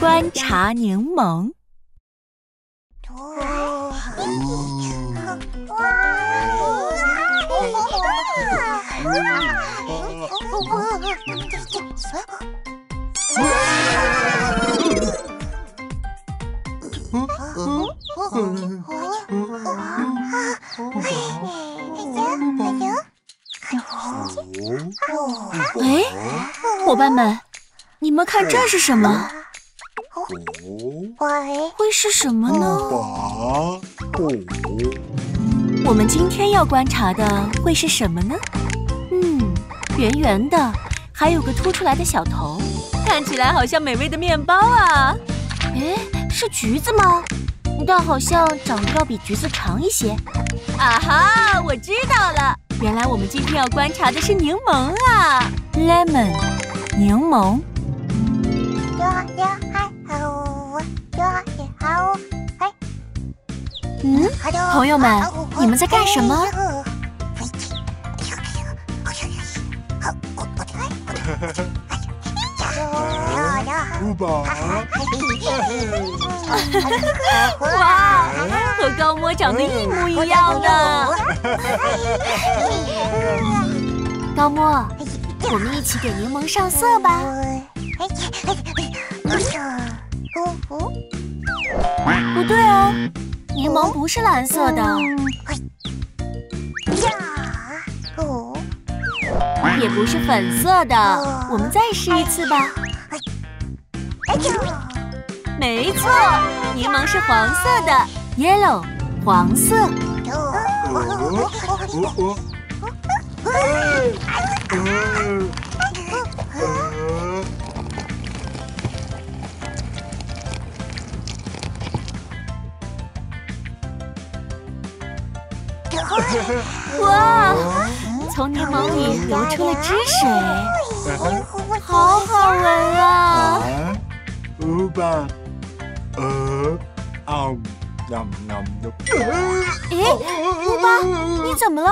观察柠檬。们，你们看这是什么？会是什么呢？我们今天要观察的会是什么呢？嗯，圆圆的，还有个凸出来的小头，看起来好像美味的面包啊！哎，是橘子吗？但好像长得要比橘子长一些。啊哈，我知道了，原来我们今天要观察的是柠檬啊！Lemon，柠檬。嗯，朋友们，你们在干什么？哇，和高摸长得一模一样呢。高摸，我们一起给柠檬上色吧。不对哦，柠檬不是蓝色的，也不是粉色的。我们再试一次吧。没错，柠檬是黄色的，yellow，黄色。哇，从柠檬里流出了汁水，好好闻啊！乌巴，呃，啊，喵喵喵！诶，乌巴，你怎么了？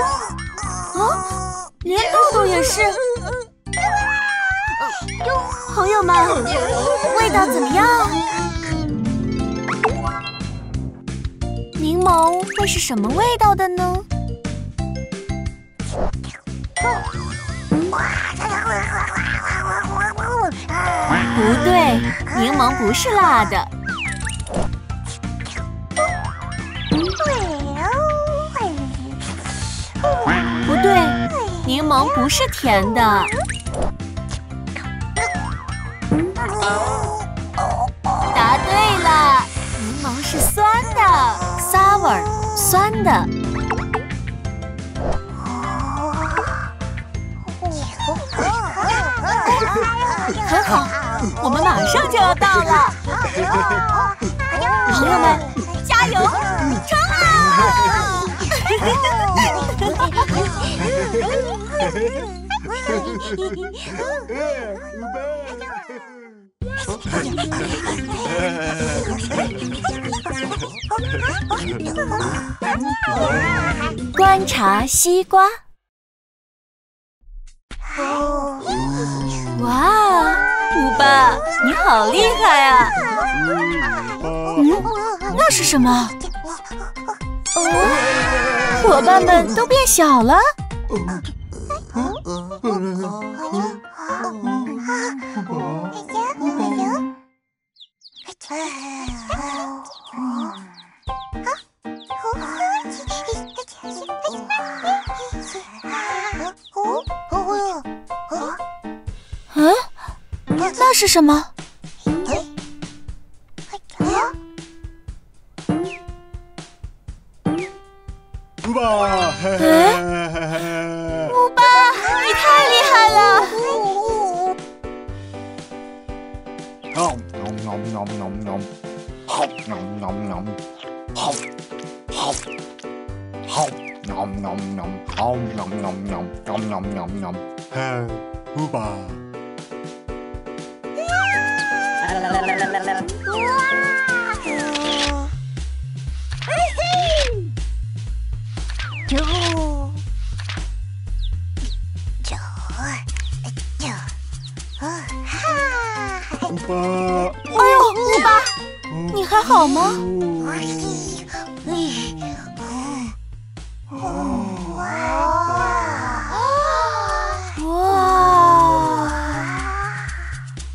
啊，连豆豆也是。朋友们，味道怎么样？柠檬会是什么味道的呢？不对，柠檬不是辣的。柠檬不是甜的。答对了，柠檬是酸的。sour，酸的。很好，我们马上就要到了。朋友们，加油！冲啊！观察西瓜。哇，乌巴，你好厉害啊！嗯，那是什么？哦，伙伴们都变小了。嗯，那是什么？乌 好，好，好。喵喵喵，好喵喵喵，喵喵喵喵，嘿，乌巴。哇！嘿嘿。还好吗？哇，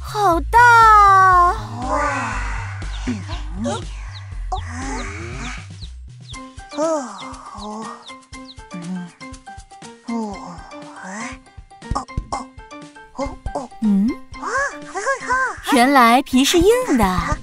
好大！嗯，原来皮是硬的。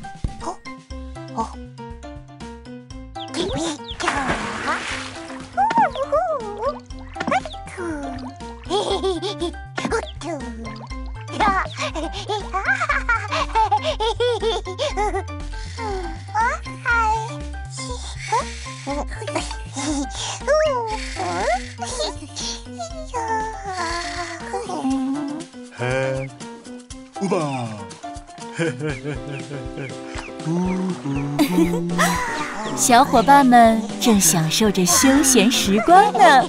小伙伴们正享受着休闲时光呢。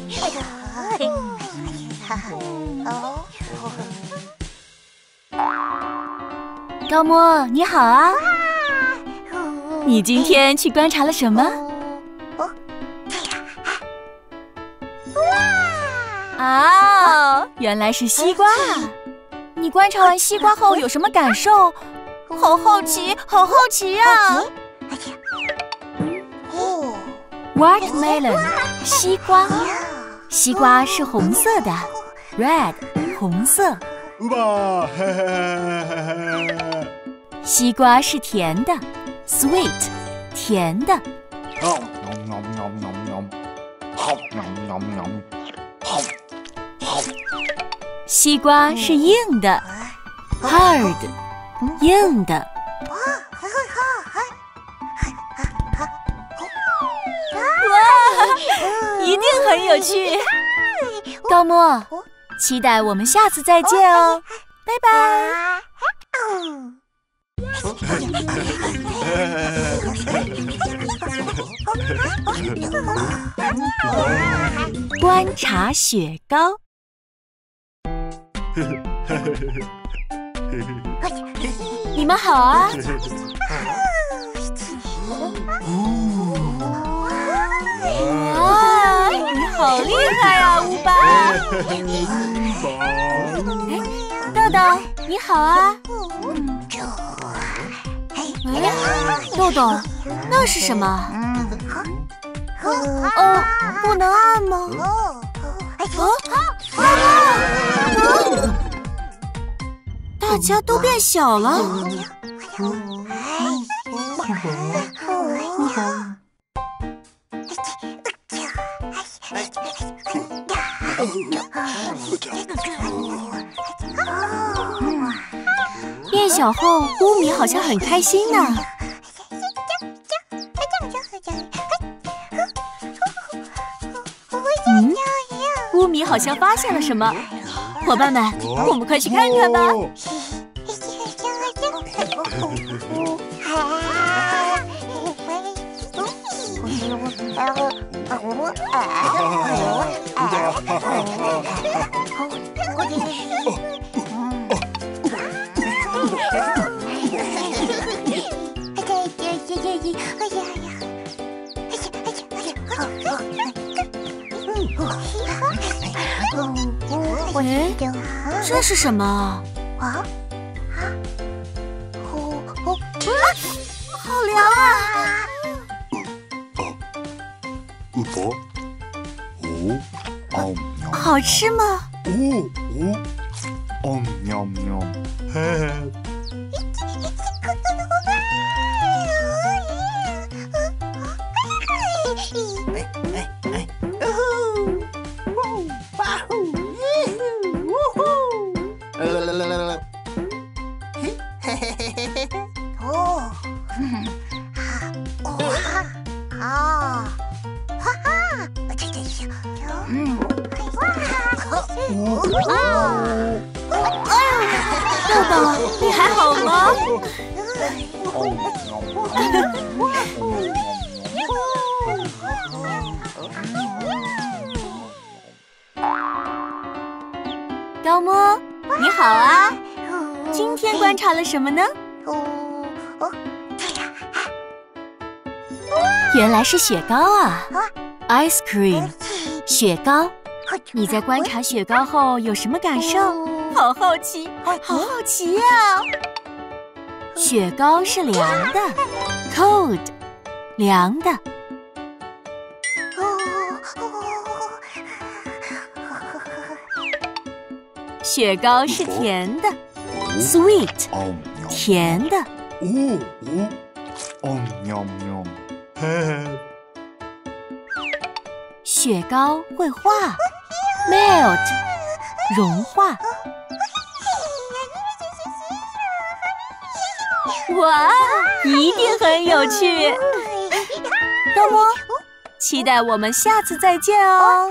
高莫，你好啊！你今天去观察了什么？啊，原来是西瓜啊。你观察完西瓜后有什么感受？好好奇，好好奇呀哎呀，哦！Watermelon，西瓜，西瓜是红色的，red，红色。西瓜是甜的，sweet，甜的。西瓜是硬的，hard，硬的。哇，一定很有趣。高莫，期待我们下次再见哦，拜拜。观察雪糕。你们好啊！哇，你好厉害啊，乌巴！哎，豆豆，你好啊！哎，豆豆，那是什么？哦，不能按吗？啊！大家都变小了。变小后，乌米好像很开心呢。嗯，乌米好像发现了什么。伙伴们，我们快去看看吧。喂，这是什么？啊啊！好凉啊！哦哦，好吃吗？哦哦哦，喵喵，嘿嘿。豆豆，你还好吗？高莫，你好啊！今天观察了什么呢？原来是雪糕啊！Ice cream，雪糕。你在观察雪糕后有什么感受？好好奇，好好奇呀！雪糕是凉的，cold，凉的。雪糕是甜的，sweet，甜的。雪糕会化，melt，融化。哇，一定很有趣。多么，期待我们下次再见哦。